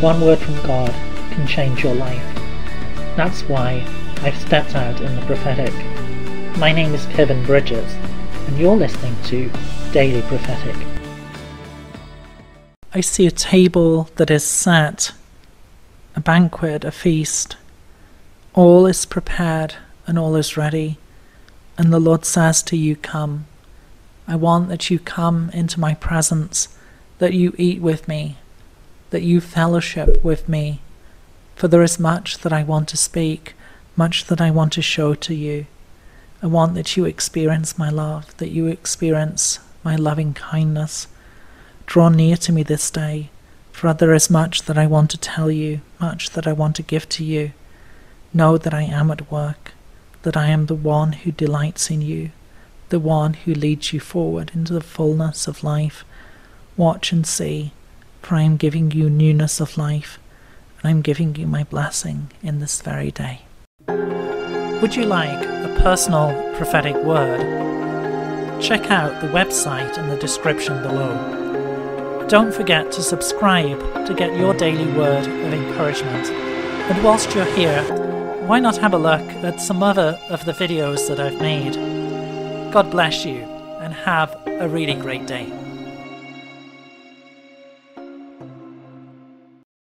One word from God can change your life. That's why I've stepped out in the prophetic. My name is Kevin Bridges, and you're listening to Daily Prophetic. I see a table that is set, a banquet, a feast. All is prepared and all is ready. And the Lord says to you, Come. I want that you come into my presence, that you eat with me, that you fellowship with me. For there is much that I want to speak, much that I want to show to you. I want that you experience my love, that you experience my loving kindness. Draw near to me this day, for there is much that I want to tell you, much that I want to give to you. Know that I am at work, that I am the one who delights in you, the one who leads you forward into the fullness of life. Watch and see, for I am giving you newness of life, and I am giving you my blessing in this very day. Would you like a personal prophetic word? Check out the website in the description below. Don't forget to subscribe to get your daily word of encouragement. And whilst you're here, why not have a look at some other of the videos that I've made? God bless you and have a really great day.